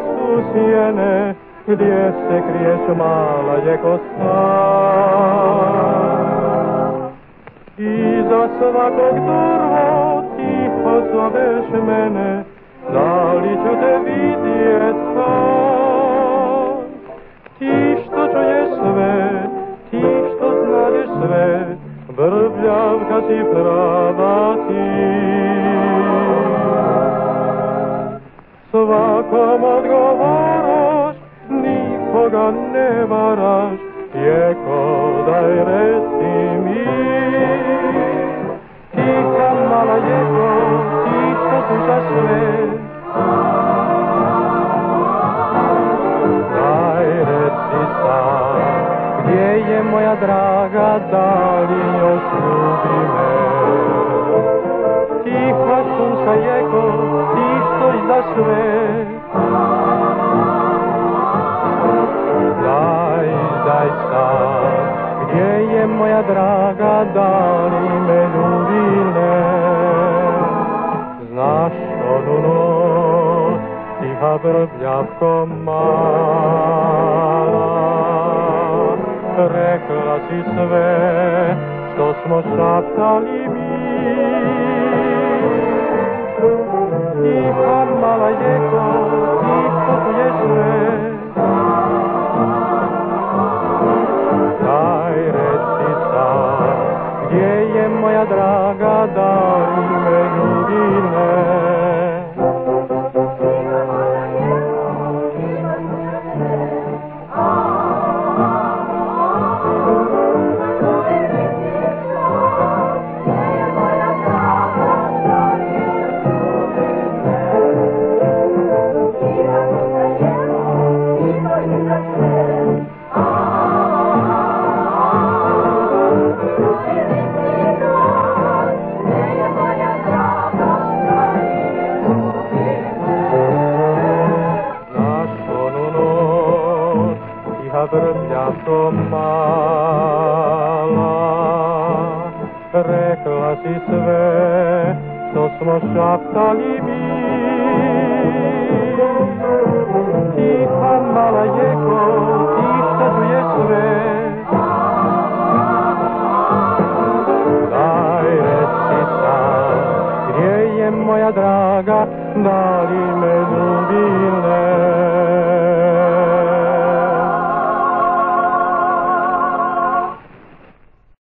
su sjene, gdje se kriješ mala je kosa. Iza svakog drvo tiho zoveš mene, da li ću te vidjet sad? Ti što čuješ sve, ti što znadeš sve, vrbljavka si prava Svakom odgovaraš, nikoga ne varaš, jeko daj reci mi. Tiha mala jeko, tiho za sve, daj reci sad, gdje je moja draga, da li još ljubi me? Daj, daj sad, gdje je moja draga, da li me ljubi ne? Znaš onu noć, tiha brbljavko mala, rekla si sve što smo šaptali mi. grlja mala, rekla si sve što smo šaptali mi. Tiha mala jeko, tišta tu je sve. Daj reci sam, gdje je moja draga, da li me ljubi?